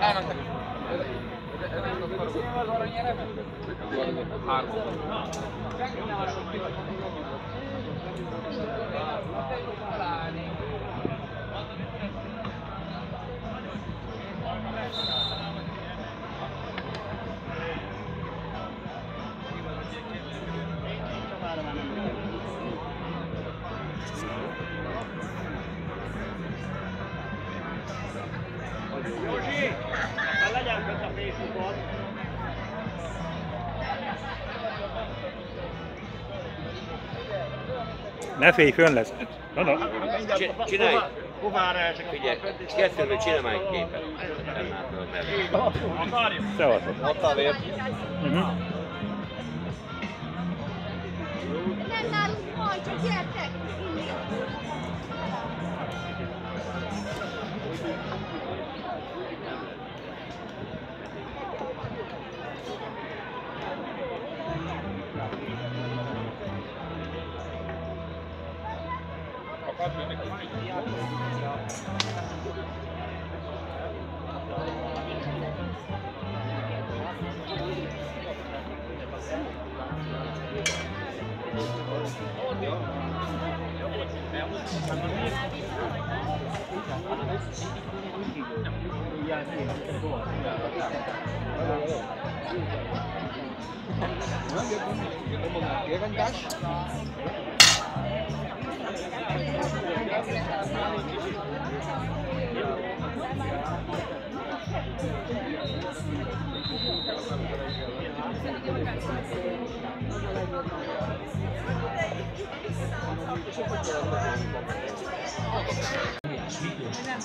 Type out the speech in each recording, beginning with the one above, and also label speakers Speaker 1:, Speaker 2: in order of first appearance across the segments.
Speaker 1: Elmentek. Három.
Speaker 2: Ne félj, fönn lesz. Na, na.
Speaker 3: Csi- Csinálj! Figyelj, kettőből csinálj egy képet. Nem látom, nem.
Speaker 2: Szevasztok. Uh-huh.
Speaker 4: Nem nálunk majd, csak gyertek!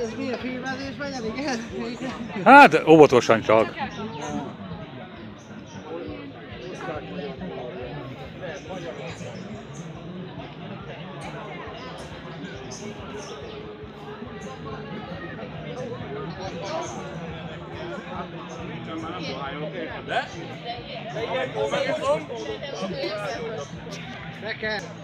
Speaker 1: Ez mi a filmezés vagy elég?
Speaker 2: Hát, óvatosan csak.
Speaker 1: Nekem.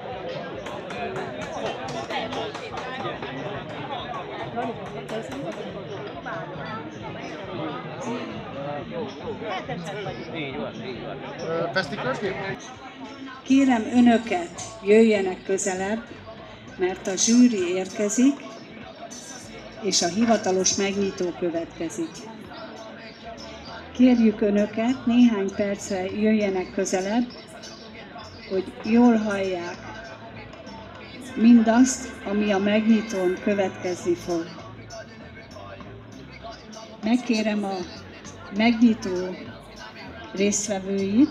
Speaker 5: Kérem önöket, jöjjenek közelebb, mert a zsűri érkezik, és a hivatalos megnyitó következik. Kérjük önöket, néhány percre jöjjenek közelebb, hogy jól hallják mindazt, ami a megnyitón következni fog. Megkérem a megnyitó résztvevőit,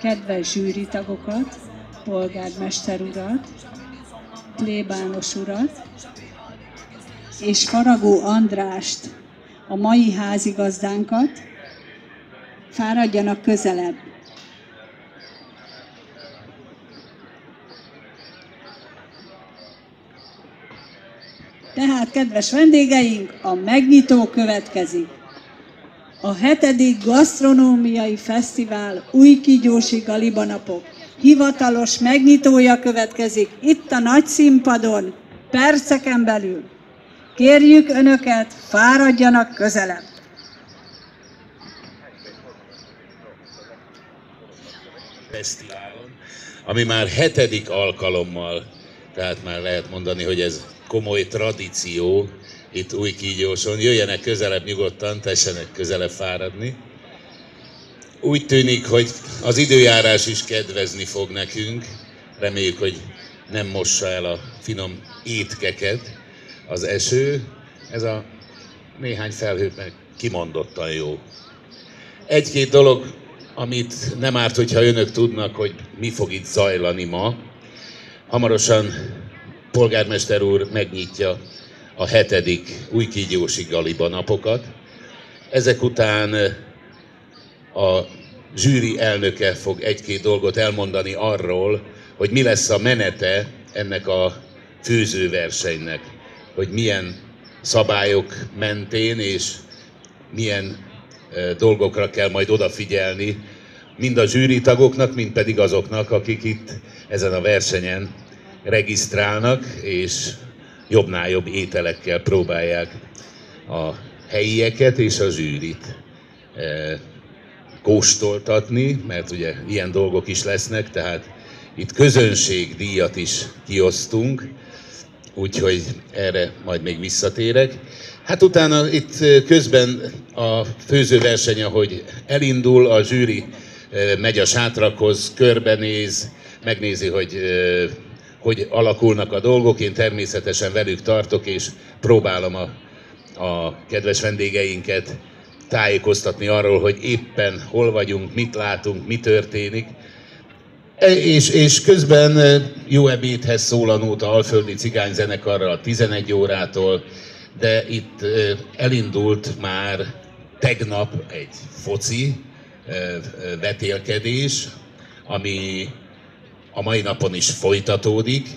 Speaker 5: kedves zsűritagokat, polgármester urat, plébános urat, és Faragó Andrást, a mai házigazdánkat, fáradjanak közelebb. Tehát, kedves vendégeink, a megnyitó következik. A hetedik gasztronómiai fesztivál új kigyósi galibanapok hivatalos megnyitója következik itt a nagy színpadon, perceken belül. Kérjük Önöket, fáradjanak közelebb!
Speaker 6: fesztiválon, ami már hetedik alkalommal, tehát már lehet mondani, hogy ez komoly tradíció itt új kígyóson. Jöjjenek közelebb nyugodtan, tessenek közelebb fáradni. Úgy tűnik, hogy az időjárás is kedvezni fog nekünk. Reméljük, hogy nem mossa el a finom étkeket az eső. Ez a néhány felhőt meg kimondottan jó. Egy-két dolog, amit nem árt, hogyha önök tudnak, hogy mi fog itt zajlani ma. Hamarosan polgármester úr megnyitja a hetedik új kígyósi galiba napokat. Ezek után a zsűri elnöke fog egy-két dolgot elmondani arról, hogy mi lesz a menete ennek a főzőversenynek, hogy milyen szabályok mentén és milyen dolgokra kell majd odafigyelni, mind a zsűri tagoknak, mind pedig azoknak, akik itt ezen a versenyen regisztrálnak, és jobbnál jobb ételekkel próbálják a helyieket és a zsűrit kóstoltatni, mert ugye ilyen dolgok is lesznek, tehát itt közönségdíjat is kiosztunk, úgyhogy erre majd még visszatérek. Hát utána itt közben a főzőverseny, ahogy elindul, a zsűri megy a sátrakhoz, körbenéz, megnézi, hogy hogy alakulnak a dolgok. Én természetesen velük tartok, és próbálom a, a kedves vendégeinket tájékoztatni arról, hogy éppen hol vagyunk, mit látunk, mi történik. E, és, és közben jó ebédhez szól a Nóta Alföldi Cigányzenekarral 11 órától, de itt elindult már tegnap egy foci vetélkedés, ami a mai napon is folytatódik.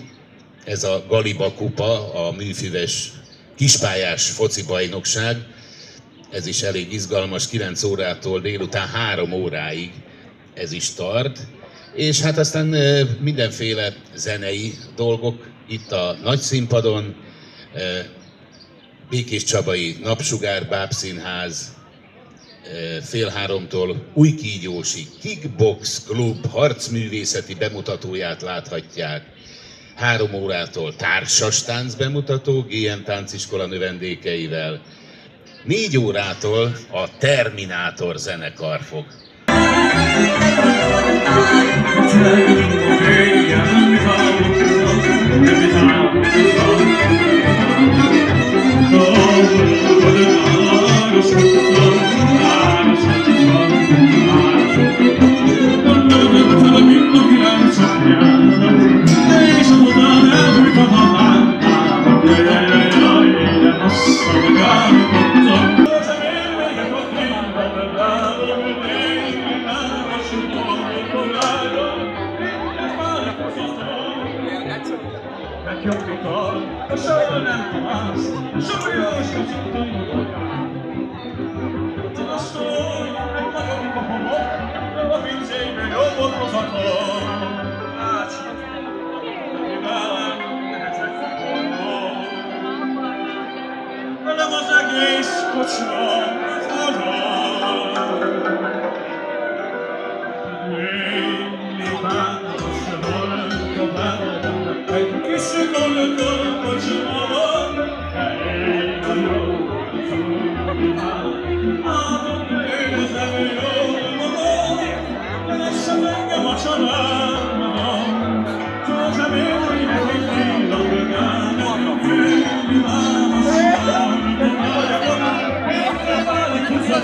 Speaker 6: Ez a Galiba Kupa, a műfüves kispályás foci bajnokság. Ez is elég izgalmas, 9 órától délután 3 óráig ez is tart. És hát aztán mindenféle zenei dolgok itt a nagy színpadon, Békés Csabai Napsugár Bábszínház, fél háromtól új kígyósi Kickbox Klub harcművészeti bemutatóját láthatják. Három órától társas tánc bemutató GM tánciskola növendékeivel. Négy órától a Terminátor zenekar fog.
Speaker 7: Thank you.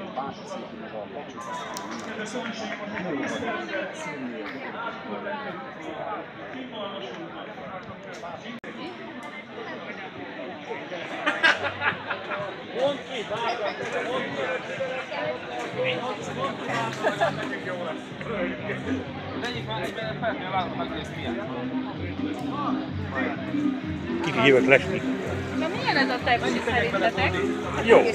Speaker 7: a másik szintén az alapot. Mondd ki! Válik húzatom,
Speaker 2: Kiki hívott lesni.
Speaker 8: Na milyen ez a tepsi szerintetek?
Speaker 2: Jó.
Speaker 1: Én.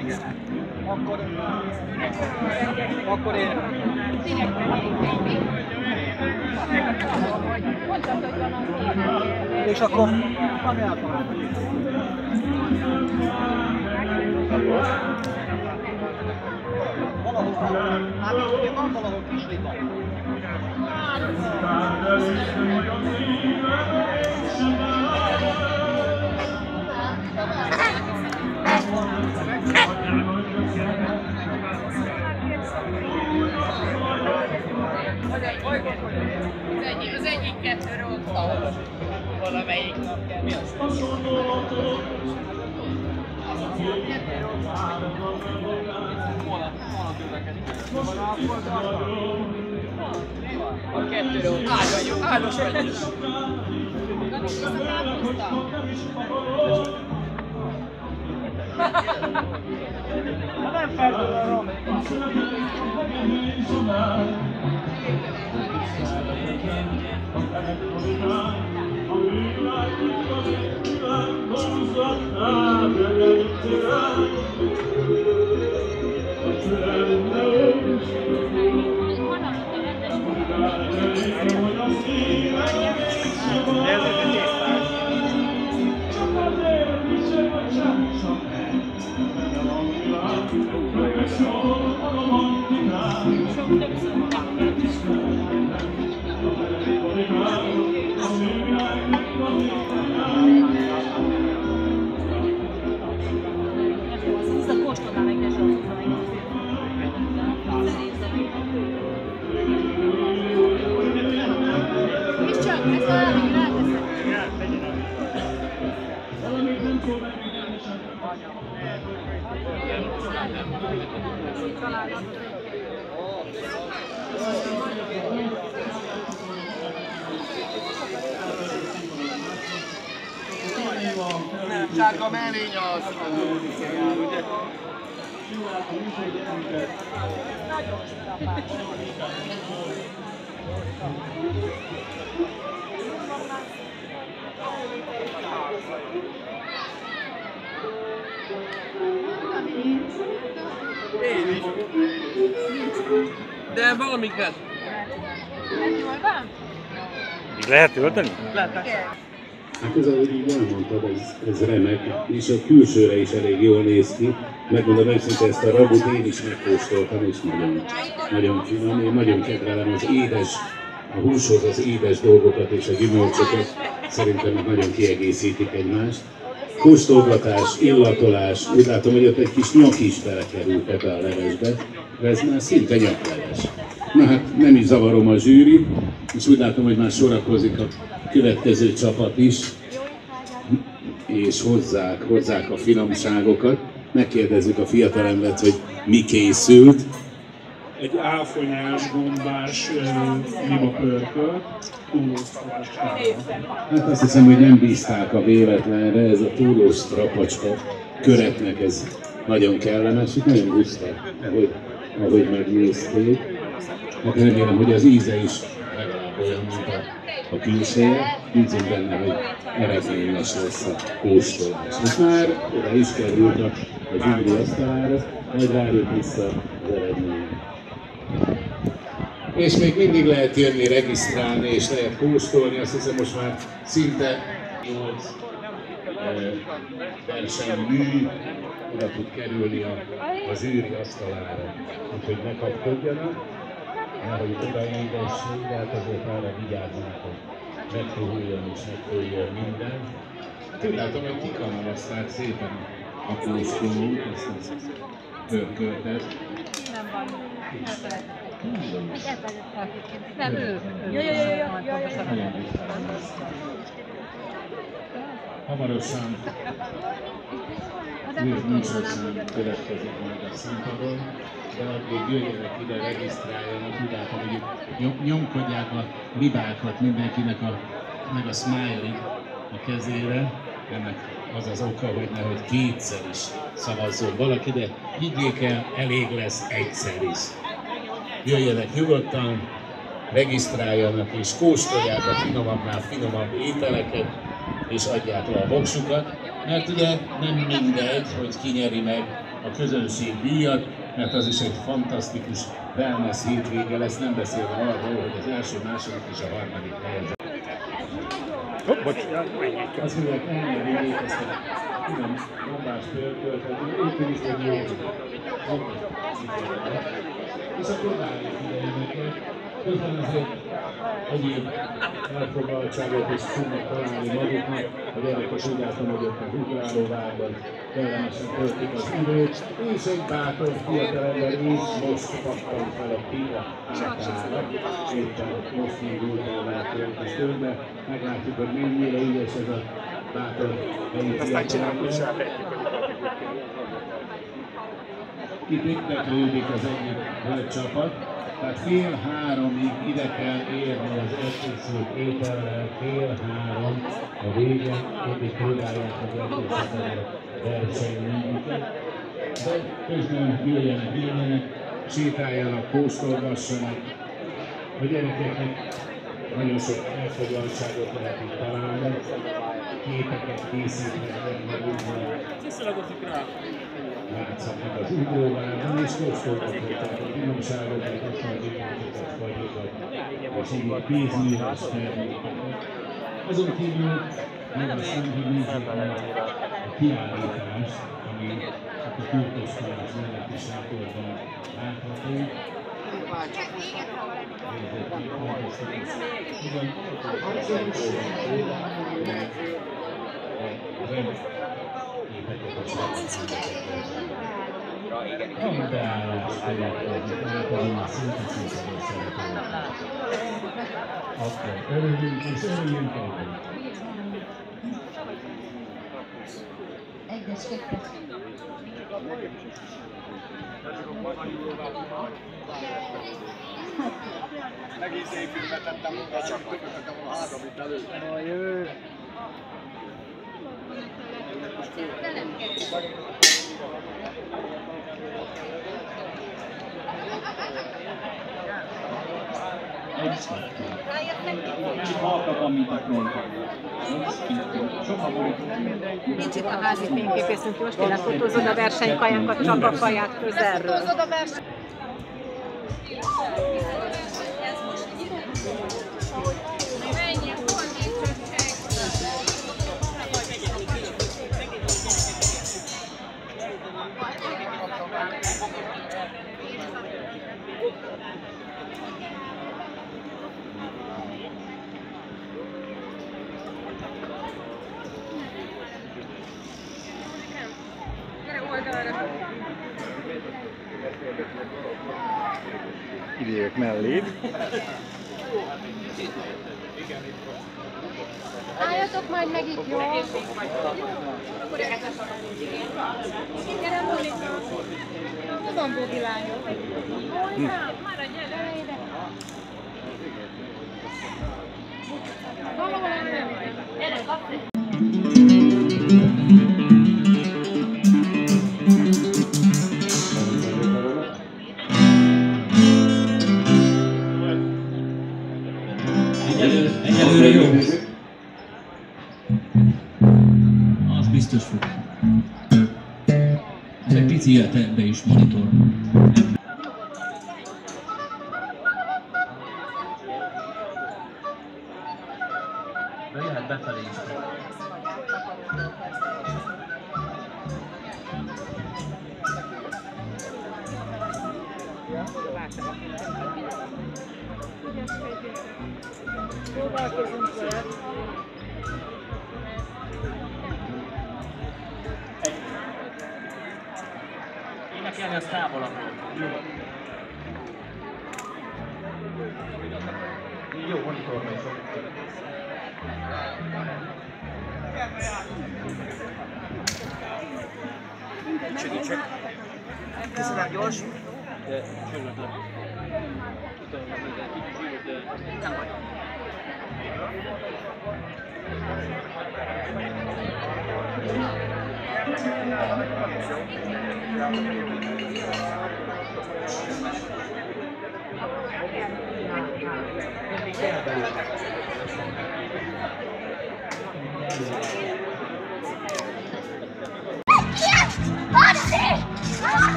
Speaker 8: Mondtad, hogy van az
Speaker 1: És akkor, ami elfogad. Valahol, hát ugye van valahol kis liba.
Speaker 8: Az egyik, az egyik kettő rólta. Valamelyik nap kell. Mi az? A kettő rólta. Áldjuk, áldos vagyok.
Speaker 1: Ha nem feltudom a rom. Nem, csak a mellény az. Ugye?
Speaker 9: Én is. De valamiket.
Speaker 8: Ez jól van?
Speaker 2: Lehet tölteni?
Speaker 6: Hát ez, ahogy így elmondtad, ez, ez remek, és a külsőre is elég jól néz ki. Megmondom őszintén, ezt a rabut én is megkóstoltam, és nagyon, nagyon finom. Én nagyon kedvelem az édes, a húshoz az édes dolgokat és a gyümölcsöket. Szerintem nagyon kiegészítik egymást. kóstolgatás, illatolás, úgy látom, hogy ott egy kis nyak is belekerült ebbe a levesbe, de ez már szinte nyakleves. Na hát nem is zavarom a zsűri, és úgy látom, hogy már sorakozik a következő csapat is, és hozzák, hozzák a finomságokat. Megkérdezzük a fiatalembert, hogy mi készült.
Speaker 10: Egy áfonyás, gombás lima pörkölt,
Speaker 6: Hát azt hiszem, hogy nem bízták a véletlenre, ez a túlós strapacska köretnek ez nagyon kellemes, itt nagyon guszták, ahogy, ahogy megnézték. Remélem, hogy az íze is legalább olyan, mint a, a külseje. Bízunk benne, hogy eredményes lesz a kóstolás. Most már oda is került a, a zsűri asztalára, majd várjuk vissza az eredményt. És még mindig lehet jönni, regisztrálni, és lehet kóstolni, azt hiszem most már szinte 8 versenymű oda tud kerülni a, a zsűri asztalára. Úgyhogy ne kapkodjanak, nehogy odaégessék, de hát azért arra vigyázzanak, hogy megpuhuljon és megpuhuljon minden. Hát úgy látom, hogy kikamerazták szépen a kóstolót, ezt a pörköltet.
Speaker 11: Nem ő. Jó, jó, jó, jó, jó, jó.
Speaker 6: Hamarosan új műsorszám következik majd a színpadon, de addig jöjjenek ide, regisztráljanak, látom, hogy nyom- nyomkodják a libákat mindenkinek a, meg a smiley a kezére. Ennek az az oka, hogy nehogy kétszer is szavazzon valaki, de higgyék el, elég lesz egyszer is. Jöjjenek nyugodtan, regisztráljanak és kóstolják a finomabbnál finomabb ételeket, és adják le a voksukat, mert ugye nem mindegy, hogy ki nyeri meg a közönség díjat, mert az is egy fantasztikus wellness hétvége lesz, nem beszélve arról, hogy az első, második és a harmadik helyezett.
Speaker 2: Hopp, bocs,
Speaker 6: Azt mondják, elnyeri ezt a tudom, bombás pörköltet, úgy is, hogy jó. És akkor várjuk ide azért egyéb elfoglaltságot is tudnak találni maguknak. A gyerekek úgy látom, hogy ott az ugrálóvárban kellemesen töltik az időt. És egy bátor fiatalember is most kaptam fel a pilla átára. Éppen most indult el a költöztőbe. Meglátjuk, hogy mennyire ügyes ez a bátor helyi fiatalember. Itt érdeklődik az egyik csapat, tehát fél háromig ide kell érni az elkészült étellel, fél három a vége, addig próbálják az elkészíteni a versenyményüket. De közben jöjjenek, jöjjenek, sétáljanak, kóstolgassanak. A gyerekeknek nagyon sok elfoglaltságot lehet itt találni, képeket készíthetnek maguknak, látszhatnak az ugróvárban, és kóstolgathatják a finomságokat, akár gyümölcsöket, így a pénzműves termékeket. Azon kívül meg azt mondom, hogy nézzük a kiállítást, ami hát a kultuszkolás mellett is sátorban látható. Nézzük, Van beállás következik, általában a szintetizáló szeretőnek. Akkor örülünk és örüljünk együtt.
Speaker 4: Egyes, kettes.
Speaker 12: Egész évfilmet tettem, csak többet a hátra, mint elő.
Speaker 11: Nincs itt a házi fényképészünk, most tényleg fotózod a versenykajánkat, csak a kaját közelről.
Speaker 4: Fotózod a verseny.
Speaker 2: Idejök mellé.
Speaker 4: Álljatok majd meg itt, jó?
Speaker 13: A bambógi lányok. Monika, maradj el, gyere ide! Valahol nem. Gyere, kapsz
Speaker 6: Espíritu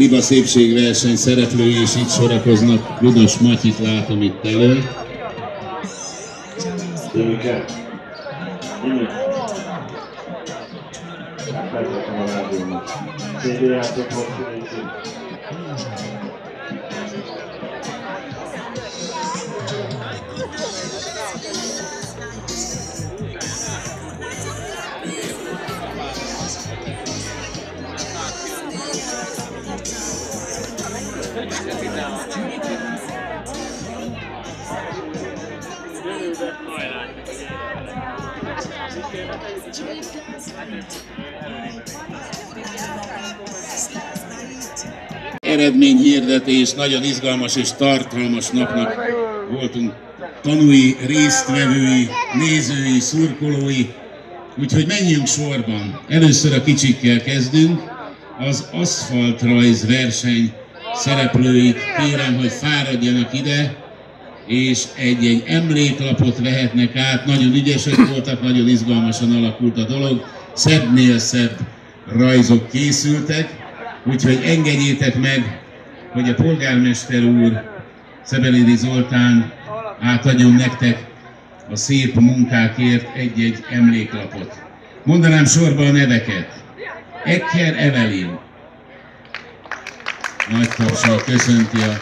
Speaker 6: Liba szépségverseny szereplői is itt sorakoznak. Ludas Matyit látom itt elő.
Speaker 14: Jönike. Feltettem
Speaker 6: Eredményhirdetés, nagyon izgalmas és tartalmas napnak voltunk tanúi, résztvevői, nézői, szurkolói, úgyhogy menjünk sorban. Először a kicsikkel kezdünk, az aszfaltrajz verseny szereplőit kérem, hogy fáradjanak ide, és egy-egy emléklapot vehetnek át. Nagyon ügyesek voltak, nagyon izgalmasan alakult a dolog. Szebbnél szebb rajzok készültek, úgyhogy engedjétek meg, hogy a polgármester úr, Szebelédi Zoltán átadjon nektek a szép munkákért egy-egy emléklapot. Mondanám sorba a neveket. Ekker Evelin. Nagy tapsal köszönti a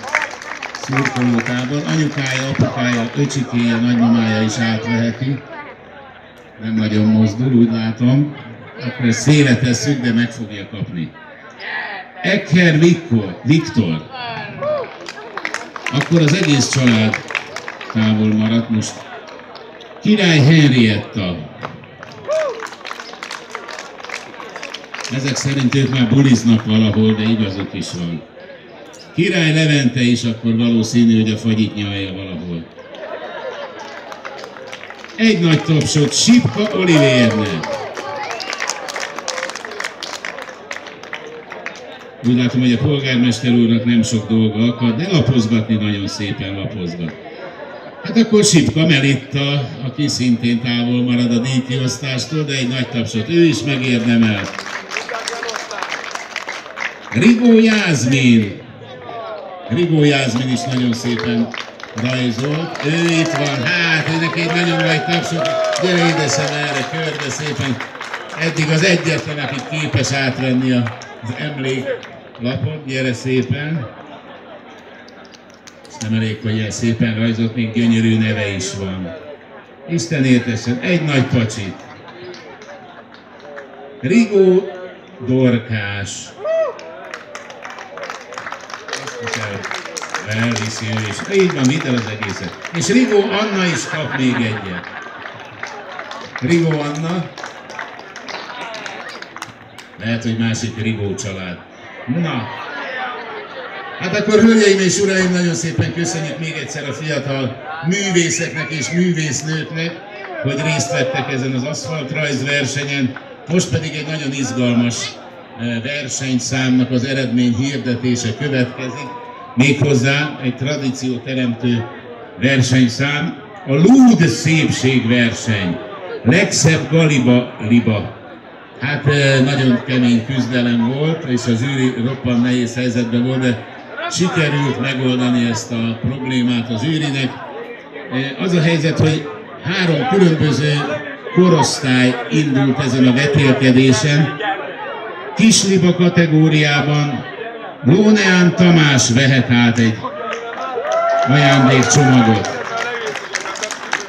Speaker 6: szurkolótábor. Anyukája, apukája, öcsikéje, nagymamája is átveheti. Nem nagyon mozdul, úgy látom. Akkor ezt de meg fogja kapni. Ekker Viktor, Viktor. Akkor az egész család távol maradt most. Király Henrietta. Ezek szerint ők már buliznak valahol, de igazuk is van. Király Levente is akkor valószínű, hogy a fagyit nyalja valahol. Egy nagy tapsot Sipka Olivérnek. Úgy látom, hogy a polgármester úrnak nem sok dolga akad, de lapozgatni nagyon szépen lapozgat. Hát akkor Sipka Melitta, aki szintén távol marad a díjkiosztástól, de egy nagy tapsot ő is megérdemel. Rigó Jászmin. Rigó Jászmin is nagyon szépen rajzolt. Ő itt van, hát ő egy nagyon nagy tapsot. Gyere édesem erre körbe szépen. Eddig az egyetlen, aki képes átvenni az emléklapot. Gyere szépen. És nem elég, hogy ilyen szépen rajzolt, még gyönyörű neve is van. Isten értesen, egy nagy pacsit. Rigó Dorkás. Elviszi ő is. Így van, vidd el az egészet. És Rigó Anna is kap még egyet. Rigó Anna. Lehet, hogy másik Rigó család. Na. Hát akkor hölgyeim és uraim, nagyon szépen köszönjük még egyszer a fiatal művészeknek és művésznőknek, hogy részt vettek ezen az aszfaltrajz versenyen. Most pedig egy nagyon izgalmas eh, versenyszámnak az eredmény hirdetése következik. Méghozzá egy tradíció teremtő versenyszám, a Lúd szépségverseny. Legszebb galiba liba. Hát eh, nagyon kemény küzdelem volt, és az űri roppan nehéz helyzetben volt, de sikerült megoldani ezt a problémát az űrinek. Eh, Az a helyzet, hogy három különböző korosztály indult ezen a vetélkedésen. Kisliba kategóriában Lóneán Tamás vehet át egy ajándékcsomagot.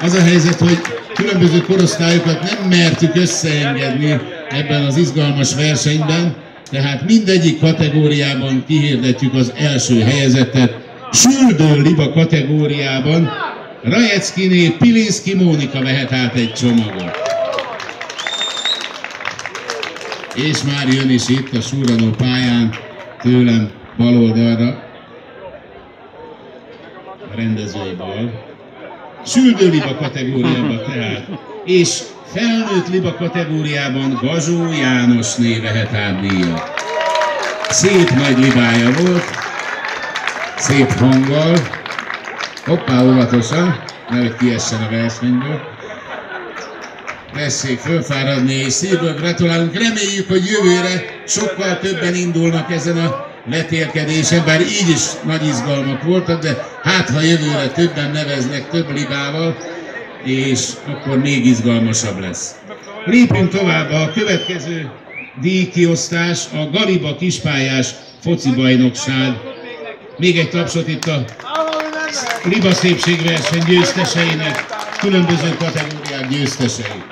Speaker 6: Az a helyzet, hogy különböző korosztályokat nem mertük összeengedni ebben az izgalmas versenyben, tehát mindegyik kategóriában kihirdetjük az első helyezettet. Süldő liba kategóriában Rajeckiné Pilinszki Mónika vehet át egy csomagot. És már jön is itt a surranó pályán tőlem bal oldalra a rendezői bal. Süldő liba kategóriában tehát. És felnőtt liba kategóriában Gazsó János vehet át. Szép nagy libája volt, szép hanggal, Hoppá, óvatosan, nehogy kiessen a versenyből. Tessék fölfáradni, és szívből gratulálunk. Reméljük, hogy jövőre sokkal többen indulnak ezen a letérkedésen, bár így is nagy izgalmak voltak, de hát ha jövőre többen neveznek több libával, és akkor még izgalmasabb lesz. Lépjünk tovább a következő díjkiosztás, a Galiba kispályás foci bajnokság. Még egy tapsot itt a Liba szépségverseny győzteseinek, különböző kategóriák győztesei.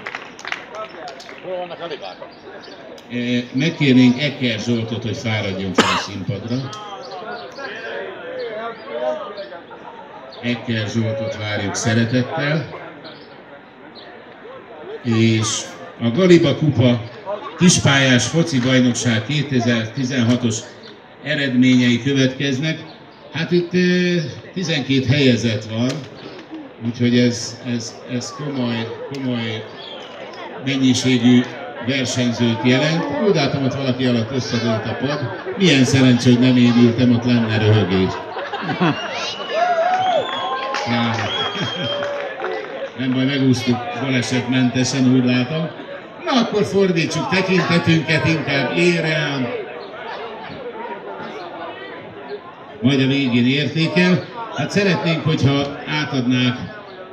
Speaker 6: Eh, Megkérnénk Eker Zsoltot, hogy fáradjon fel a színpadra. Eker Zsoltot várjuk szeretettel. És a Galiba Kupa kispályás foci bajnokság 2016-os eredményei következnek. Hát itt eh, 12 helyezett van, úgyhogy ez, ez, ez komoly, komoly mennyiségű versenyzőt jelent. Úgy látom, hogy valaki alatt összedőlt a pad. Milyen szerencsé, hogy nem én ültem, ott lenne röhögés. Na, Nem baj, megúsztuk balesetmentesen, úgy látom. Na akkor fordítsuk tekintetünket inkább ére, majd a végén értékel. Hát szeretnénk, hogyha átadnák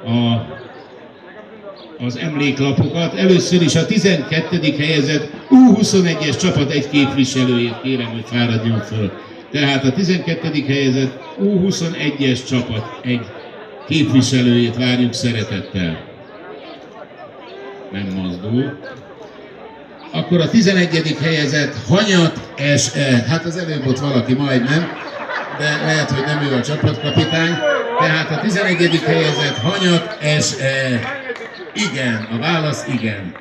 Speaker 6: a, az emléklapokat. Először is a 12. helyezett U21-es csapat egy képviselőjét kérem, hogy fáradjon föl. Tehát a 12. helyezett U21-es csapat egy képviselőjét várjuk szeretettel. Nem mozdul. Akkor a 11. helyezett Hanyat SE. Hát az előbb ott valaki majdnem de lehet, hogy nem ő a csapatkapitány. Tehát a 11. helyezett Hanyat SE. Igen, a válasz igen.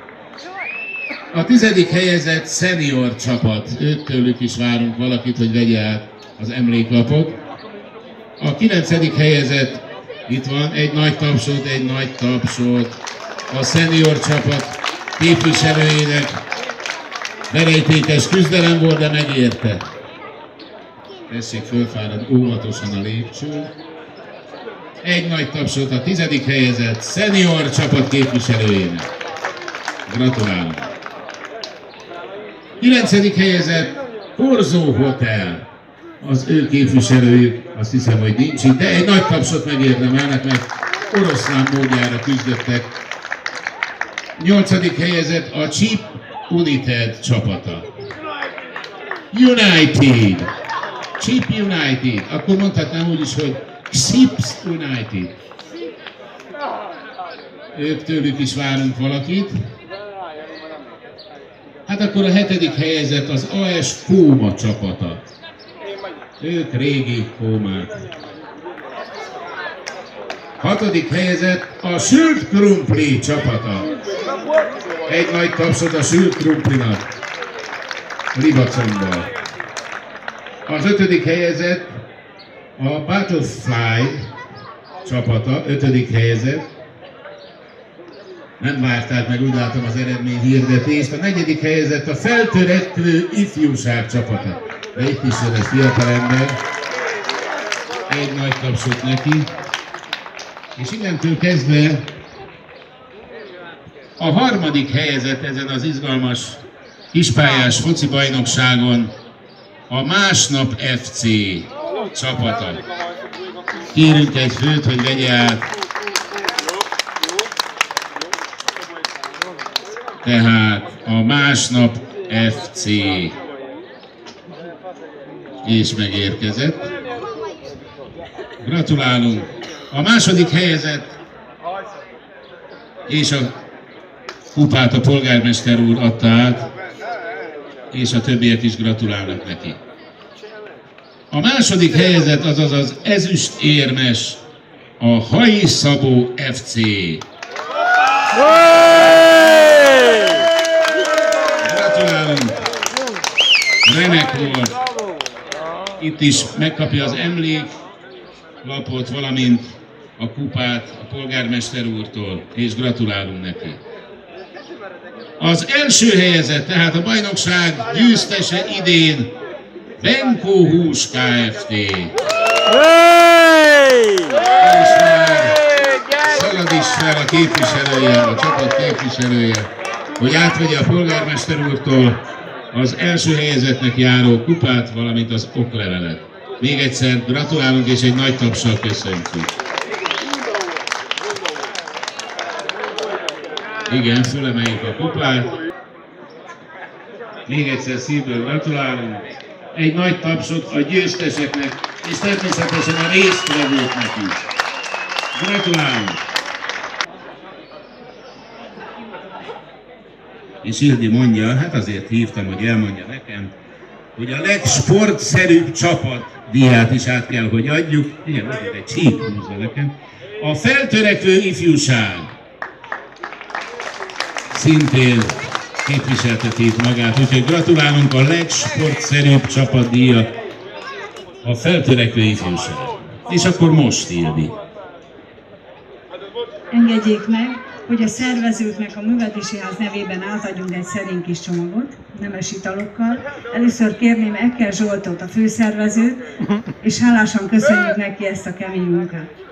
Speaker 6: A tizedik helyezett senior csapat, őt tőlük is várunk valakit, hogy vegye át az emléklapot. A kilencedik helyezett, itt van, egy nagy tapsot, egy nagy tapsot. A senior csapat képviselőjének verejtékes küzdelem volt, de megérte. Tessék fölfárad óvatosan a lépcsőn. Egy nagy tapsot a tizedik helyezett senior csapat képviselőjének. Gratulálok! Kilencedik helyezett Korzó Hotel, az ő képviselőjük, azt hiszem, hogy nincs itt, de egy nagy tapsot megérdemelnek, mert oroszlán módjára küzdöttek. Nyolcadik helyezett a Chip United csapata. United! Chip United. Akkor mondhatnám úgy is, hogy Chips United. Ők tőlük is várunk valakit. Hát akkor a hetedik helyezett az AS Kóma csapata. Ők régi kómák. Hatodik helyezett a Sült Krumpli csapata. Egy nagy tapsot a Sült Krumplinak. Libacomban. Az ötödik helyezett a Battlefly csapata, ötödik helyezett. Nem várták meg, úgy látom az eredmény hirdetést. A negyedik helyezett a feltörekvő ifjúság csapata. De itt is jön egy fiatalember. Egy nagy tapsot neki. És innentől kezdve a harmadik helyezett ezen az izgalmas kispályás foci bajnokságon a Másnap FC csapata. Kérünk egy főt, hogy vegye át. Tehát a Másnap FC és megérkezett. Gratulálunk! A második helyezett és a kupát a polgármester úr adta át, és a többiek is gratulálnak neki. A második helyezett, azaz az ezüst érmes, a Hai Szabó FC. Gratulálunk! Remek volt! Itt is megkapja az emléklapot, valamint a kupát a polgármester úrtól, és gratulálunk neki. Az első helyezett, tehát a bajnokság győztese idén Benkó Hús Kft. És már szalad is fel a képviselője, a csapat képviselője, hogy átvegye a polgármester úrtól az első helyezetnek járó kupát, valamint az oklevelet. Még egyszer gratulálunk és egy nagy tapsal köszöntjük. Igen, fölemeljük a kupát. Még egyszer szívből gratulálunk. Egy nagy tapsot a győzteseknek, és természetesen a résztvevőknek is. Gratulálunk! És Ildi mondja, hát azért hívtam, hogy elmondja nekem, hogy a legsportszerűbb csapat diát is át kell, hogy adjuk. Igen, az egy csík húzza nekem. A feltörekvő ifjúság szintén képviselteti itt magát, úgyhogy gratulálunk a legsportszerűbb csapatdíja a feltörekvő ifjúság. És akkor most Ildi.
Speaker 5: Engedjék meg, hogy a szervezőknek a művelési ház nevében átadjunk egy szerény kis csomagot, nemes italokkal. Először kérném Ekkel Zsoltot, a főszervezőt, és hálásan köszönjük neki ezt a kemény munkát.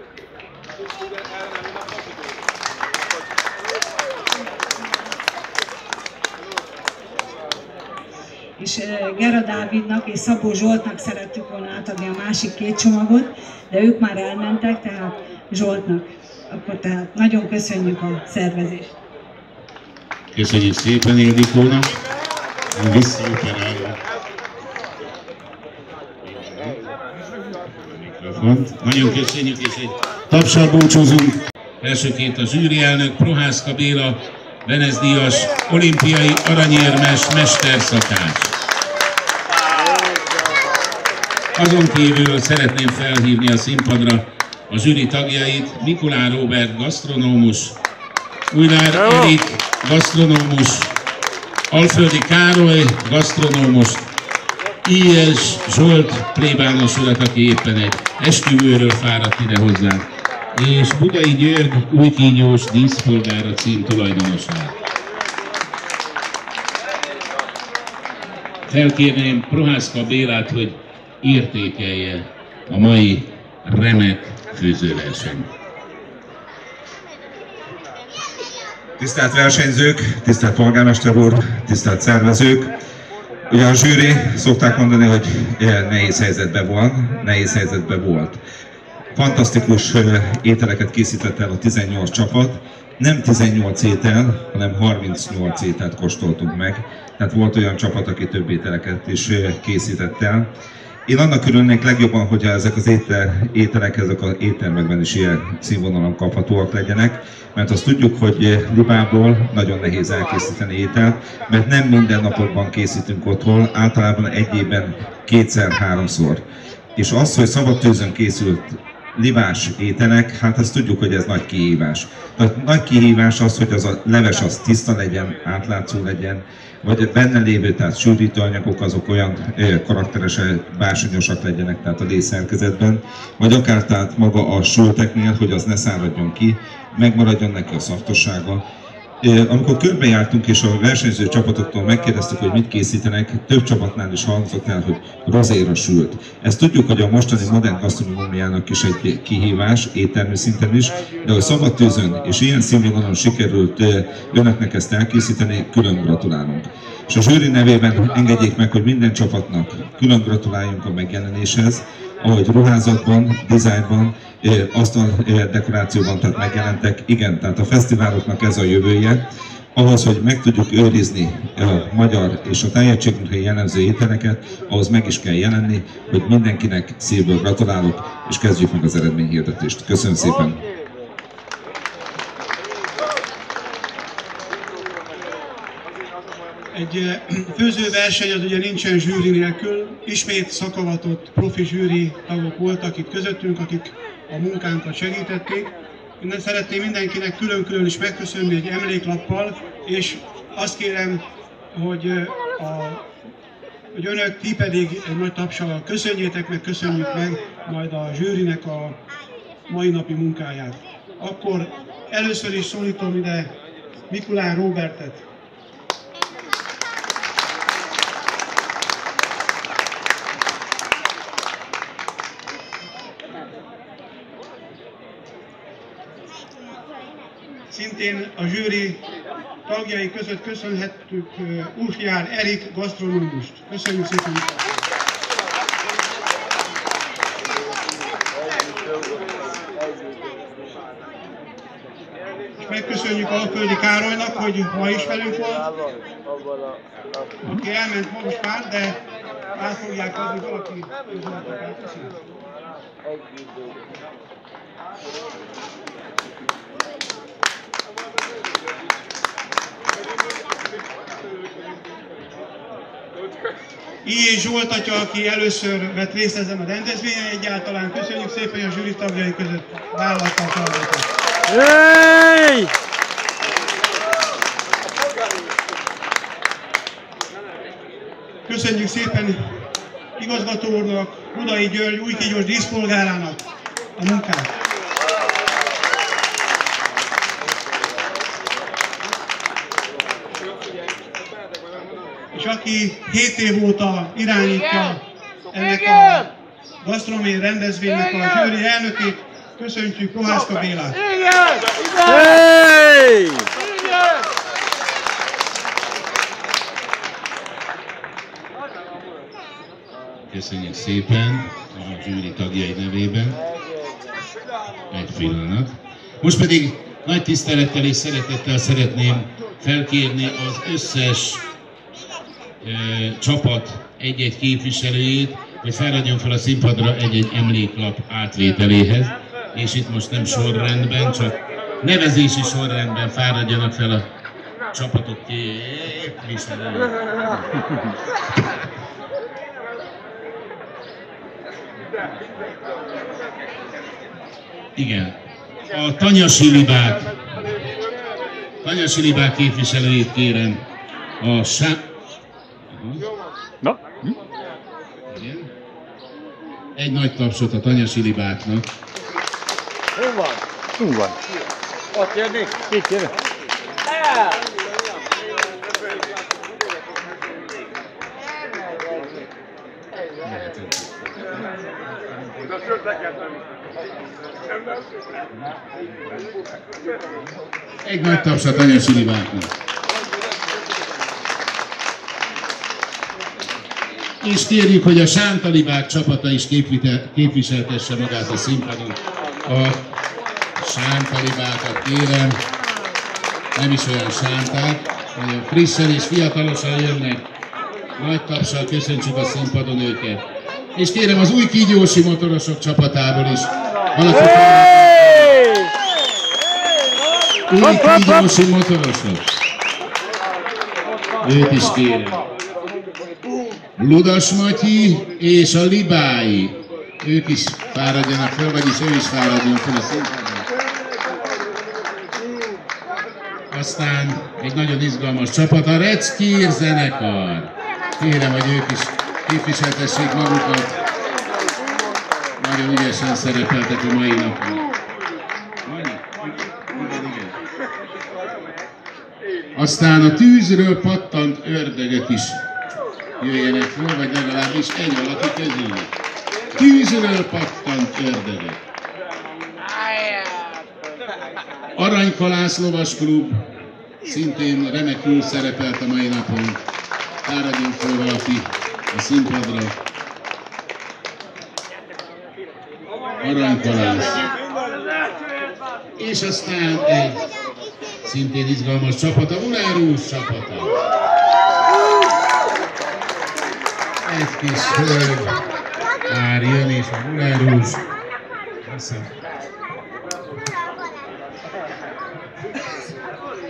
Speaker 5: és Gera Dávidnak és Szabó Zsoltnak szerettük volna átadni a másik két csomagot, de ők már elmentek, tehát Zsoltnak. Akkor tehát nagyon köszönjük a szervezést.
Speaker 6: Köszönjük szépen Ildikónak. Visszaoperálunk. Mikrofont. Nagyon köszönjük, és egy tapsal búcsúzunk. Elsőként a zsűri elnök Prohászka Béla, Venez Díjas, olimpiai aranyérmes mesterszakás. Azon kívül szeretném felhívni a színpadra a zsűri tagjait, Mikulán Robert gasztronómus, Újlár Erik gasztronómus, Alföldi Károly gasztronómus, I.S. Zsolt plébános urat, aki éppen egy esküvőről fáradt ide hozzánk, és Budai György újkínyós díszpolgára cím tulajdonosát. Felkérném Prohászka Bélát, hogy értékelje a mai remek főzőversenyt.
Speaker 15: Tisztelt versenyzők, tisztelt polgármester úr, tisztelt szervezők! Ugye a zsűri szokták mondani, hogy eh, nehéz helyzetben van, nehéz helyzetben volt. Fantasztikus ételeket készített el a 18 csapat, nem 18 étel, hanem 38 ételt kóstoltunk meg. Tehát volt olyan csapat, aki több ételeket is készített el. Én annak örülnék legjobban, hogyha ezek az étel, ételek, ezek az éttermekben is ilyen színvonalon kaphatóak legyenek, mert azt tudjuk, hogy libából nagyon nehéz elkészíteni ételt, mert nem minden napokban készítünk otthon, általában egy évben kétszer-háromszor. És az, hogy szabad tőzön készült libás ételek, hát ezt tudjuk, hogy ez nagy kihívás. Tehát nagy kihívás az, hogy az a leves az tiszta legyen, átlátszó legyen, vagy a benne lévő, tehát sűrítőanyagok azok olyan ö, karakteresen básonyosak legyenek, tehát a lészerkezetben, vagy akár tehát maga a sülteknél, hogy az ne száradjon ki, megmaradjon neki a szaftossága, Amikor körbejártunk és a versenyző csapatoktól megkérdeztük, hogy mit készítenek, több csapatnál is hangzott el, hogy rozéra sült. Ezt tudjuk, hogy a mostani modern gasztronómiának is egy kihívás, éttermi szinten is, de hogy szabadtőzön és ilyen színvonalon sikerült önöknek ezt elkészíteni, külön gratulálunk. És a zsűri nevében engedjék meg, hogy minden csapatnak külön gratuláljunk a megjelenéshez, ahogy ruházatban, dizájnban, asztal dekorációban tehát megjelentek. Igen, tehát a fesztiváloknak ez a jövője. Ahhoz, hogy meg tudjuk őrizni a magyar és a tájegységünkre jellemző ételeket, ahhoz meg is kell jelenni, hogy mindenkinek szívből gratulálok, és kezdjük meg az eredményhirdetést. Köszönöm szépen!
Speaker 16: Egy főzőverseny az ugye nincsen zsűri nélkül. Ismét szakavatott profi zsűri tagok voltak itt közöttünk, akik a munkánkat segítették. Innen szeretném mindenkinek külön-külön is megköszönni egy emléklappal, és azt kérem, hogy, a, hogy önök, ti pedig egy nagy tapsal köszönjétek meg, köszönjük meg majd a zsűrinek a mai napi munkáját. Akkor először is szólítom ide Mikulán Robertet. Szintén a zsűri tagjai között köszönhettük Ufjár Erik gasztronómust. Köszönjük szépen! És megköszönjük Alföldi Károlynak, hogy ma is velünk volt. Aki elment most már, de át fogják adni valaki üzenetet I. Zsolt atya, aki először vett részt ezen a rendezvényen egyáltalán. Köszönjük szépen, hogy a zsűri tagjai között vállalta a feladatot. Köszönjük szépen igazgató úrnak, Rudai György, új kígyós díszpolgárának a munkát. Aki 7 év óta irányítja ennek a gasztronómiai rendezvénynek a zsűri elnökét, köszöntjük Prohászka Bélát.
Speaker 2: Hey!
Speaker 6: Köszönjük szépen a zsűri tagjai nevében. Egy pillanat. Most pedig nagy tisztelettel és szeretettel szeretném felkérni az összes csapat egy-egy képviselőjét, hogy fáradjon fel a színpadra egy-egy emléklap átvételéhez. És itt most nem sorrendben, csak nevezési sorrendben fáradjanak fel a csapatok képviselői. Igen. A Tanyasi Libák, Tanyasi Libák képviselőjét kérem. A Sá...
Speaker 2: Na?
Speaker 6: Igen. Egy nagy tapsot a Tanyasi Libáknak.
Speaker 2: Hol van? Hol van?
Speaker 17: Ott jönni?
Speaker 2: Itt jön.
Speaker 18: De sőt, le kell tenni.
Speaker 6: Egy nagy taps a Tanyasi Libáknak. És kérjük, hogy a Sántalibák csapata is képviseltesse magát a színpadon. A Sántalibákat kérem, nem is olyan sánták, hanem frissen és fiatalosan jönnek. Nagy tapsal köszöntsük a színpadon őket. És kérem az új kígyósi motorosok csapatából is. Valaki új kígyósi motorosok. Őt is kérem. Ludas Matyi és a Libái. Ők is fáradjanak fel, vagyis ő is fáradjon fel a színpadon. Aztán egy nagyon izgalmas csapat, a Reckír zenekar. Kérem, hogy ők is képviseltessék magukat. Nagyon ügyesen szerepeltek a mai napon. Aztán a tűzről pattant ördögök is jöjjenek föl, vagy legalábbis egy valaki közülük. Tűzről pattant ördögök. Aranykalász Lovas Klub szintén remekül szerepelt a mai napon. Fáradjon föl valaki a színpadra. Aranykalász. És aztán egy szintén izgalmas csapat, a Vulárus csapata. Egy kis hölgy már jön, és a Vulárus. Köszönöm.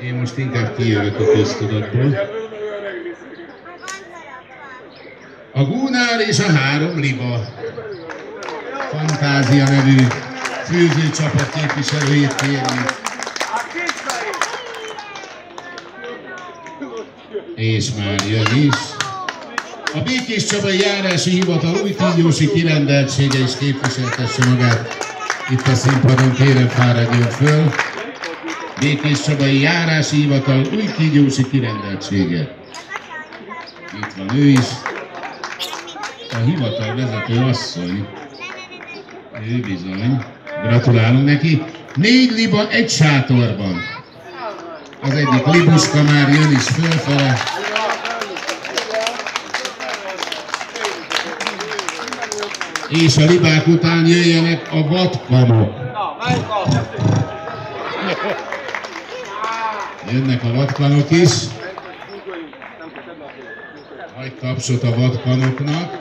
Speaker 6: Én most inkább kijövök a köztudatból. A Gúnál és a három liba. Fantázia nevű főzőcsapat képviselőjét kérjük. És már jön is. A Békés Csabai Járási Hivatal új kígyósi kirendeltsége is képviseltesse magát. Itt a színpadon kérem fáradjon föl. Békés Csabai Járási Hivatal új kígyósi kirendeltsége. Itt van ő is. A hivatal vezető asszony. Ő bizony. Gratulálunk neki. Négy liba egy sátorban. Az egyik libuska már jön is fölfele. És a libák után jöjjenek a vadkanok. Jönnek a vadkanok is. Nagy tapsot a vadkanoknak.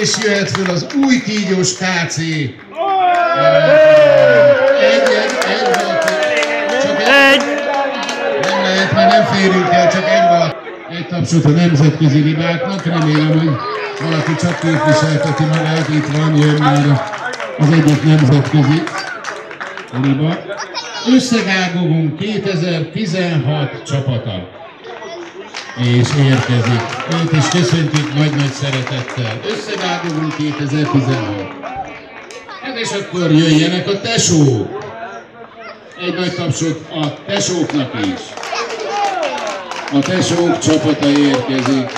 Speaker 6: És jöhet föl az új kígyós KC. Egy, egy, egy valaki. Csak egy. Nem lehet, mert nem férünk el, csak egy. Egy tapsot a nemzetközi libáknak. Remélem, hogy valaki csak képviselteti magát. Itt van, jön már az egyik nemzetközi liba. Összegágogunk 2016 csapata. És érkezik. Őt is köszöntjük nagy-nagy szeretettel. Összevágunk 2016. Hát és akkor jöjjenek a tesók. Egy nagy tapsot a tesóknak is. A tesók csapata érkezik.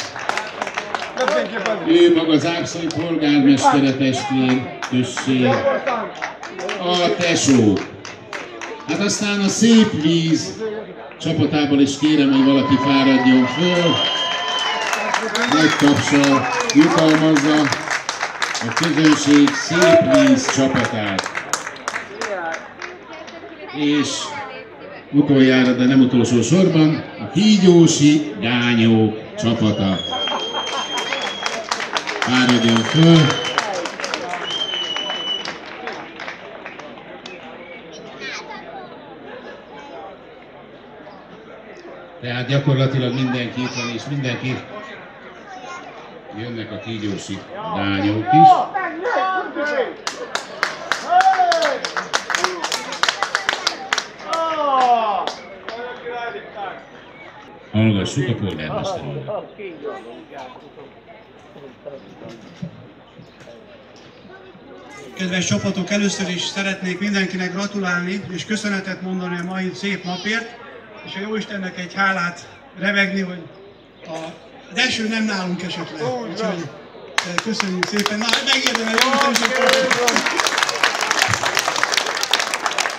Speaker 6: Ő maga Zápszai polgármestere testvér, község. A tesók. Hát aztán a szép víz csapatából is kérem, hogy valaki fáradjon föl. Nagy tapsal jutalmazza a közönség szép víz csapatát. És utoljára, de nem utolsó sorban, a kígyósi gányó csapata. Fáradjon föl. Tehát gyakorlatilag mindenki itt van, és mindenki jönnek a kígyósi lányok is. Hallgassuk a polgármester.
Speaker 16: Kedves csapatok, először is szeretnék mindenkinek gratulálni és köszönetet mondani a mai szép napért, és a Jóistennek egy hálát revegni, hogy a, az eső nem nálunk esett le. Úgyhogy eh, köszönjük szépen. Na, megérdemel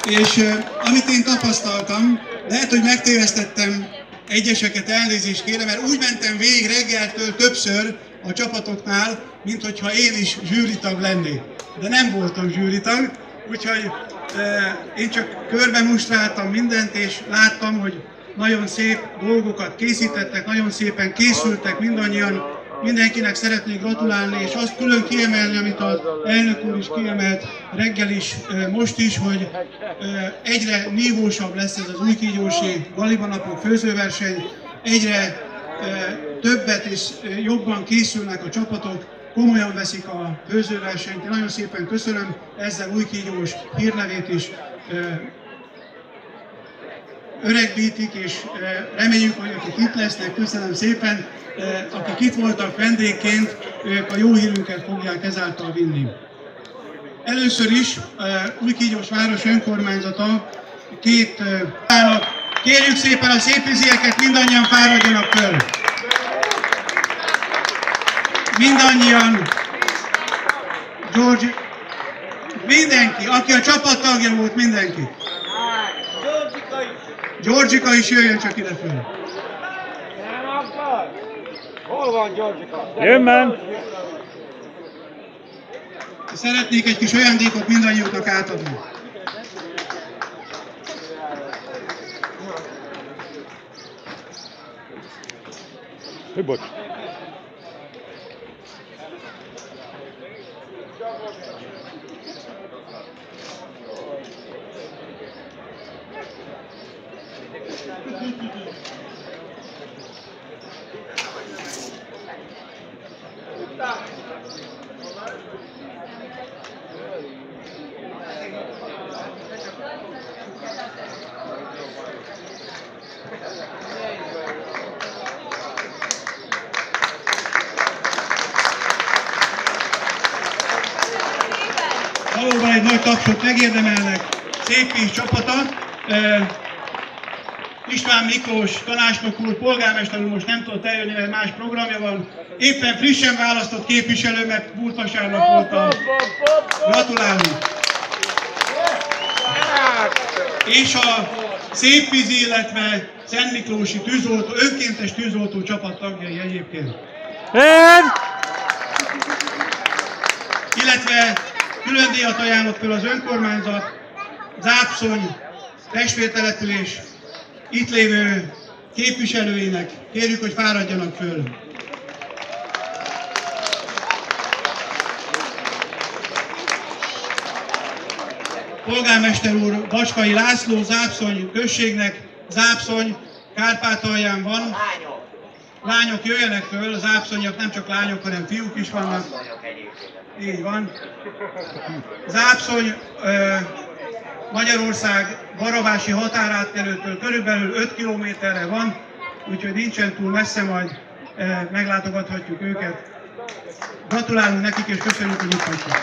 Speaker 16: És eh, amit én tapasztaltam, lehet, hogy megtévesztettem egyeseket elnézést kérem, mert úgy mentem végig reggeltől többször a csapatoknál, mint hogyha én is zsűritag lennék. De nem voltam zsűritag, úgyhogy e, én csak körbe mustráltam mindent, és láttam, hogy nagyon szép dolgokat készítettek, nagyon szépen készültek mindannyian, mindenkinek szeretnék gratulálni, és azt külön kiemelni, amit az elnök úr is kiemelt reggel is, most is, hogy egyre nívósabb lesz ez az új kígyósi galibanapok főzőverseny, egyre többet és jobban készülnek a csapatok, komolyan veszik a főzőversenyt. Nagyon szépen köszönöm ezzel új kígyós hírnevét is öregbítik, és reméljük, hogy akik itt lesznek, köszönöm szépen, akik itt voltak vendégként, ők a jó hírünket fogják ezáltal vinni. Először is Új Kígyós város önkormányzata két állnak. Kérjük szépen a szépvizieket, mindannyian fáradjanak föl. Mindannyian, George, mindenki, aki a csapat tagja volt, mindenki. Georgika is jöjjön csak ide föl.
Speaker 1: Hol van Georgika?
Speaker 2: Jön men!
Speaker 16: Szeretnék egy kis ajándékot mindannyiuknak átadni.
Speaker 2: Hogy bocs.
Speaker 16: Valóban egy nagy tapsot megérdemelnek. Szép kis csapata. István Miklós tanácsnok úr, polgármester úr most nem tudott eljönni, mert más programja van. Éppen frissen választott képviselő, mert múlt vasárnap voltam. Gratulálunk! És a Szépvízi, illetve Szent Miklósi tűzoltó, önkéntes tűzoltó csapat tagjai egyébként.
Speaker 2: Én!
Speaker 16: Illetve külön díjat ajánlott fel az önkormányzat, Zápszony, testvértelepülés, itt lévő képviselőinek. Kérjük, hogy fáradjanak föl. Polgármester úr Bacskai László, Zápszony községnek, Zápszony Kárpátalján van. Lányok. Jöjjenek föl, az Zápszonyak nem csak lányok, hanem fiúk is vannak. Így van. Zápszony Magyarország Barabási határátkelőtől körülbelül 5 kilométerre van, úgyhogy nincsen túl messze, majd meglátogathatjuk őket. Gratulálunk nekik, és köszönjük, hogy itt vagytok.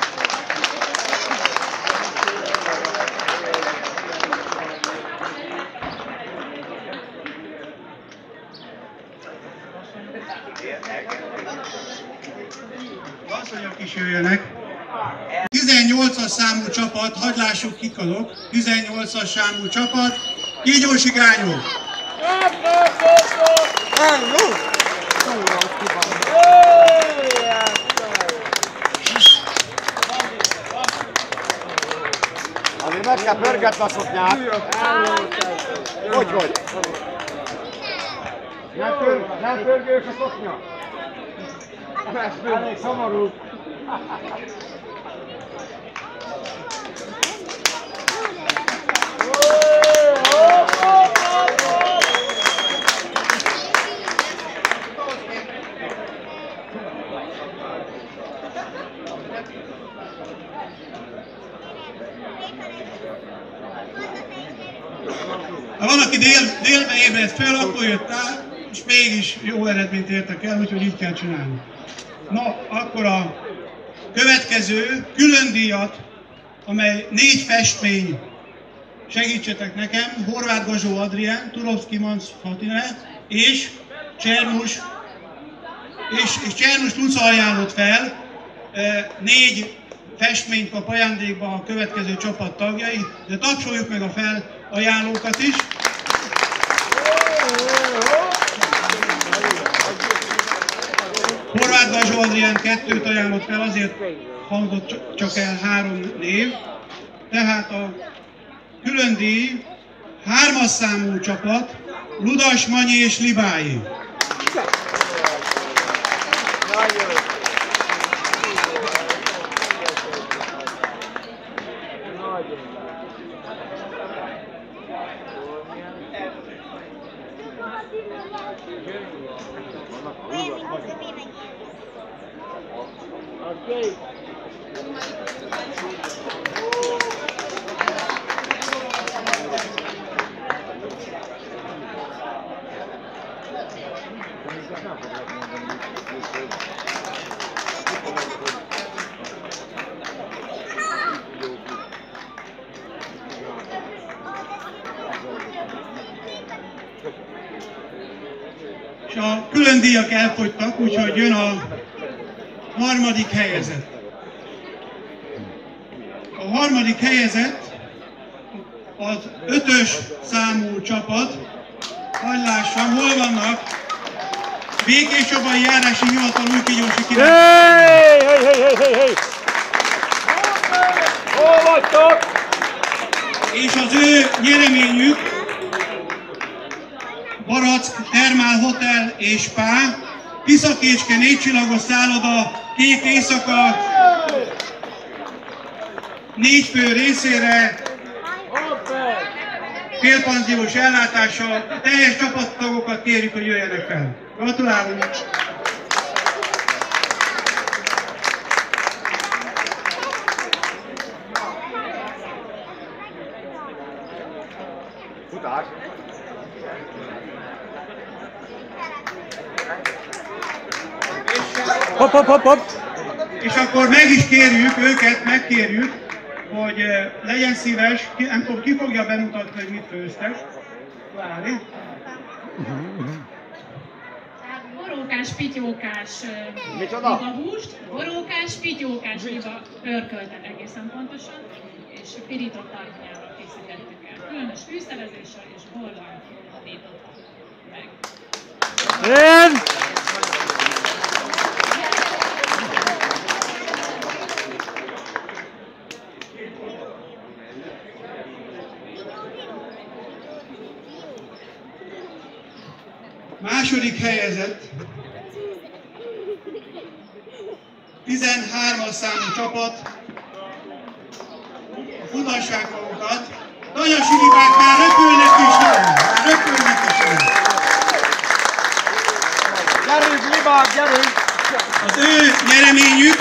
Speaker 16: Asszonyok is jöjjenek. 18-as számú csapat, hagyd lássuk kik azok. 18-as számú csapat, Kígyósi Gányó.
Speaker 1: Azért meg kell pörgetni a szoknyát. Hogy vagy? Nem, pör, nem pörgős a szoknya? Elég szomorú.
Speaker 16: Ha valaki dél, délbe ébredt föl, akkor jött rá, és mégis jó eredményt értek el, úgyhogy így kell csinálni. Na, akkor a következő külön díjat, amely négy festmény, segítsetek nekem, Horváth Gazsó Adrián, Turovszki Manc Fatine, és Csernus, és, és Csernus Luca ajánlott fel négy festményt kap ajándékba a következő csapat tagjai, de tapsoljuk meg a fel felajánlókat is. Horváth Gazsó Adrián kettőt ajánlott fel, azért hangzott csak el három név. Tehát a külön díj hármas számú csapat, Ludas, Manyi és Libái. És helyezett az ötös számú csapat. Hajlássam, hol vannak? Békés Csabai Járási Hivatal Újkigyorsi király.
Speaker 2: Hey, hey, hey, hey, hey, hey!
Speaker 16: Hol vagytok? És az ő nyereményük Barack Termál Hotel és Spa, Tiszakécske négycsillagos szálloda, két éjszaka, négy fő részére, félpanziós ellátással, a teljes csapattagokat kérjük, hogy jöjjenek fel. Gratulálunk!
Speaker 1: Futás.
Speaker 2: Hopp, hopp, hopp, hopp!
Speaker 16: És akkor meg is kérjük őket, megkérjük, hogy eh, legyen szíves, ki, nem tudom, ki fogja bemutatni, hogy mit főztek. Klári.
Speaker 13: Borókás, pityókás
Speaker 1: Micsoda?
Speaker 13: libahúst, borókás, pityókás liba pörköltet egészen pontosan, és pirított tartonyával készítettük el. Különös fűszerezéssel és borral tanítottuk meg.
Speaker 2: Én!
Speaker 16: Második helyezett. 13-as számú csapat. A futassák magukat. Nagyon silibák már röpülnek is már röpülnek is jön.
Speaker 1: Gyerünk, libák, gyerünk!
Speaker 16: Az ő nyereményük,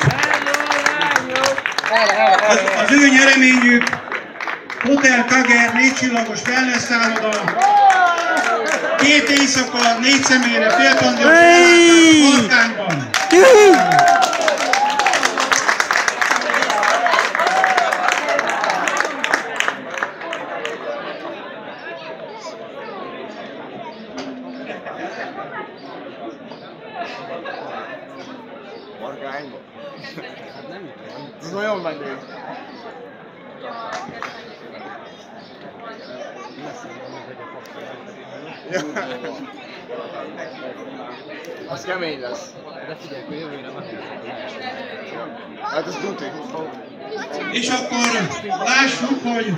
Speaker 16: az, az ő nyereményük. Hotel Kager négy csillagos wellness szálloda, két éjszaka, négy személyre, félpandiós ellátás Balkánban.
Speaker 1: Margányba. Ez nagyon menő. Az kemény lesz.
Speaker 19: De figyelj, akkor jövőre
Speaker 1: Hát ez tuti.
Speaker 16: És akkor lássuk, hogy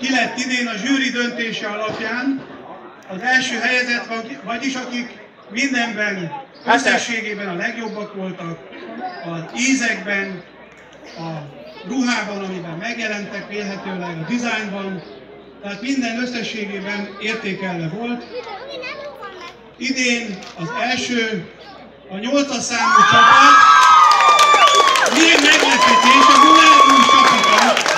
Speaker 16: ki lett idén a zsűri döntése alapján az első helyezett, vagy- vagyis akik mindenben összességében a legjobbak voltak, az ízekben, a ruhában, amiben megjelentek vélhetőleg, a dizájnban, tehát minden összességében értékelve volt. Idén az első, a nyolcas számú csapat, milyen meglepetés a Dunátus csapata.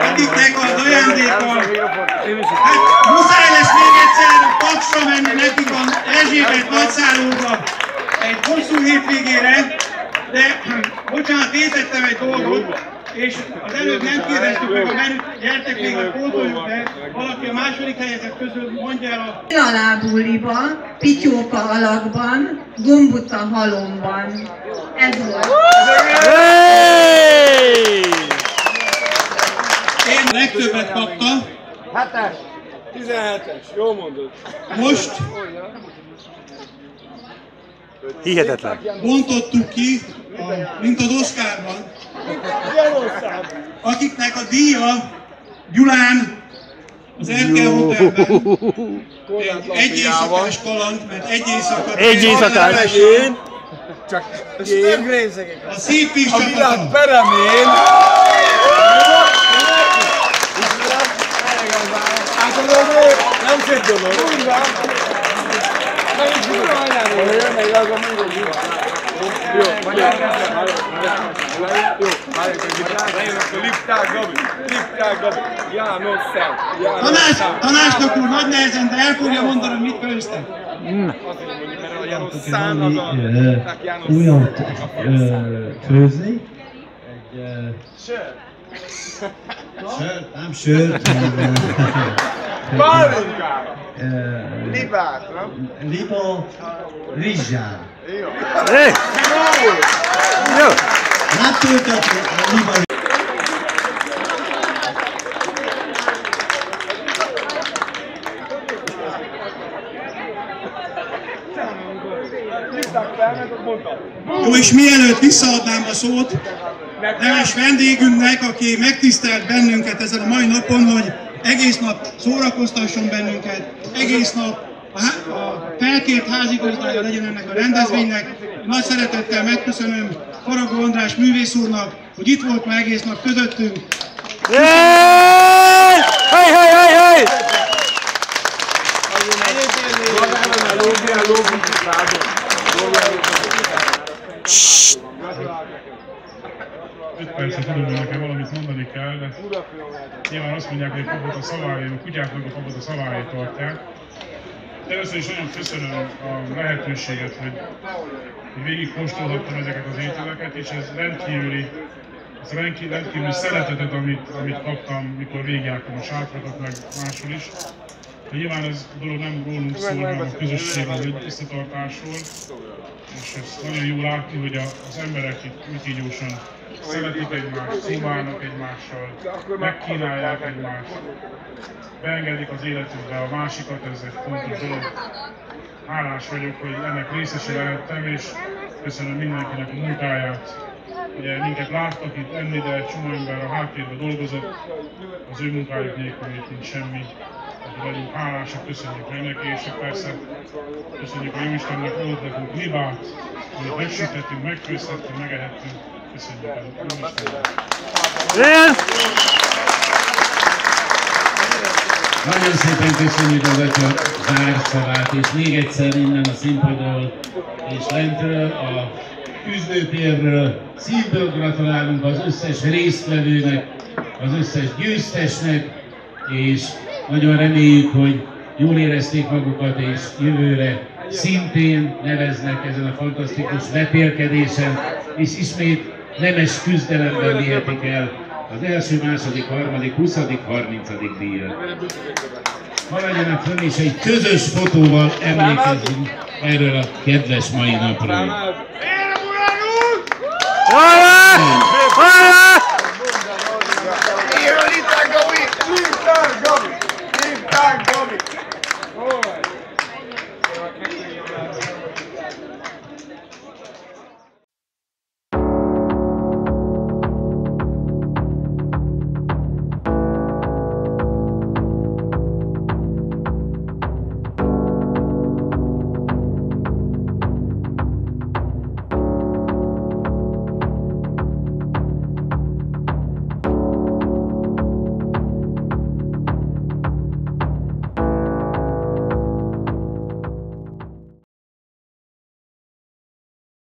Speaker 16: Akiknek az ajándéka, hát muszáj lesz még egyszer taksra menni nekik a Erzsébet nagyszállóba egy hosszú hétvégére, de bocsánat, tétettem egy dolgot, és az előbb nem kérdeztük meg a menüt, gyertek még a pótoljuk be, valaki a második helyezett közül mondja el a
Speaker 5: Alábúliba, pityóka alakban, gombuta halomban. Ez volt.
Speaker 16: Én legtöbbet kapta.
Speaker 20: Hetes. 17-es, jó mondod.
Speaker 16: Most
Speaker 2: Hihetetlen.
Speaker 16: bontottuk ki, a, mint az Oscarban, akiknek a díja Gyulán az Erkel Hotelben. Egy, éjszakás kaland, mert egy éjszaka...
Speaker 2: Egy éjszakás.
Speaker 20: Én, csak én,
Speaker 16: A szép kis
Speaker 20: a világ peremén. Hát a nem szép dolog.
Speaker 16: Tanács,
Speaker 20: Szem.
Speaker 16: tanácsnok úr, nagy nehezen, de el fogja mondani, hogy mit főztek.
Speaker 20: Azért mondjuk, mert a János Szám az a... Tehát János
Speaker 21: újat ö, főzni. Egy ö,
Speaker 20: Sör.
Speaker 21: sört, nem sört, hanem ö,
Speaker 20: Pálinkára. Libát, nem?
Speaker 21: liba rizsán.
Speaker 20: Jó.
Speaker 2: Jó!
Speaker 21: Nem töltött a liba.
Speaker 16: Jó, és mielőtt visszaadnám a szót, neves vendégünknek, aki megtisztelt bennünket ezen a mai napon, hogy egész nap szórakoztasson bennünket, egész nap a, a felkért házigazdája legyen ennek a rendezvénynek. Nagy szeretettel megköszönöm Faragó András művész úrnak, hogy itt volt ma egész nap közöttünk.
Speaker 20: Hey, hey, hey, hey! Shh.
Speaker 22: 5 percet adom, hogy nekem valamit mondani kell, de nyilván azt mondják, hogy a papot a szaváért, a kutyák meg a papot a szaváért tartják. De először is nagyon köszönöm a lehetőséget, hogy végig kóstolhattam ezeket az ételeket, és ez rendkívüli ez rendkívül, rendkívüli szeretetet, amit, amit kaptam, mikor végigjártam a sátrakat, meg máshol is. De nyilván ez a dolog nem rólunk szól, hanem a közösségről, egy összetartásról, és ez nagyon jó látni, hogy az emberek itt ütígyósan szeretik egymást, szimálnak egymással, megkínálják egymást, beengedik az életükbe a másikat, ez egy fontos dolog. Hálás vagyok, hogy ennek részese lehettem, és köszönöm mindenkinek a munkáját. Ugye minket láttak itt enni, de csomó ember a háttérben dolgozott, az ő munkájuk nélkül itt nincs semmi. Úgyhogy vagyunk hálásak, köszönjük meg neki, és persze köszönjük a Jóistennek, volt nekünk libát, hogy megsütettünk, megfőzhettünk, megehettünk. Köszönjük!
Speaker 6: Nagyon szépen köszönjük az atya zárszavát, és még egyszer innen a színpadról és lentről, a küzdőtérről szívből gratulálunk az összes résztvevőnek, az összes győztesnek, és nagyon reméljük, hogy jól érezték magukat, és jövőre szintén neveznek ezen a fantasztikus vetélkedésen, és ismét nemes küzdelemben vihetik el az első, második, harmadik, huszadik, harmincadik díjat. Maradjanak fönn és egy közös fotóval emlékezzünk erről a kedves mai napról.
Speaker 2: Gabi! Gabi! Gabi!